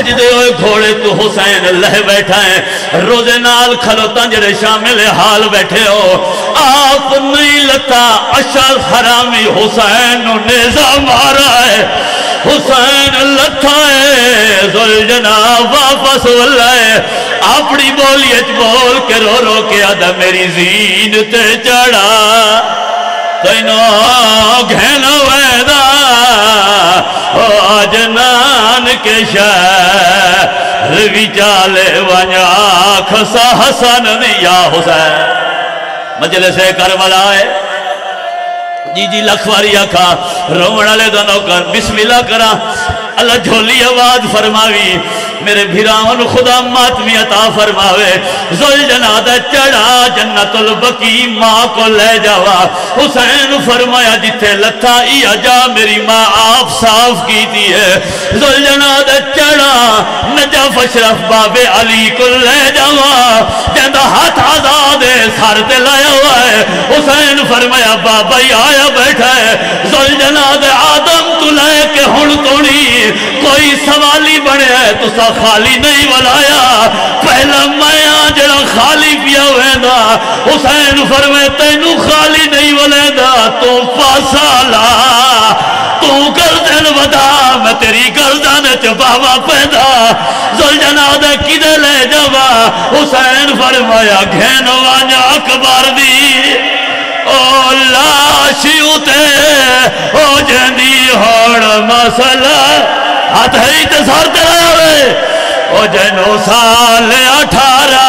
بھج دے ہوئے گھوڑے تو حسین لہ بیٹھا ہے۔ روزے نال کھلوتا جڑے شامل حال بیٹھے ہو۔ آپ نہیں لتا اشار حرامی حسین نیزہ مارا ہے۔ حسین لتھا ہے، ذل جناب واپس واللہ اپنی بولی اچ بول کے رو رو کے آدھا میری زین تے چڑھا۔ تینو کے شہر وی ونیا خسا حسن دیا حسین۔ مجلس کربلا ہے۔ جی جی لکھواری آکھا رومن لے دنوں کر۔ بسم اللہ کرا۔ اللہ جھولی آواز فرماوی۔ میرے بھیران خدا ماتمی عطا فرماوے۔ زل جنادہ چڑھا جنت البقی ماں کو لے جاوا۔ حسین فرمایا جتے لتا ای جا میری ماں آپ صاف کی دی ہے۔ زل جنادہ چڑھا نجف اشرف باب علی کو لے جاوا۔ جندہ ہاتھ آزاد ہے سار تے لائے ہوا ہے۔ حسین فرمایا، بابا ہی آیا بیٹھا ہے۔ زل جنادہ آدم تو لے بڑے سا خالی نہیں ولایا پہلا میں جڑا خالی پیا ہوئے دا۔ حسین فرمے تینو خالی نہیں ولے دا، تو پاسالا تو گردن ودا، میں تیری گردن چپاوا پیدا۔ زل جناد کدے لے جوا حسین فرمایا، گھین وانیا اکبر دی۔ او لاشیو تے او جندی ہوڑ مسئلہ۔ ہاتھ ہی تے سار تے جنو سال اٹھارہ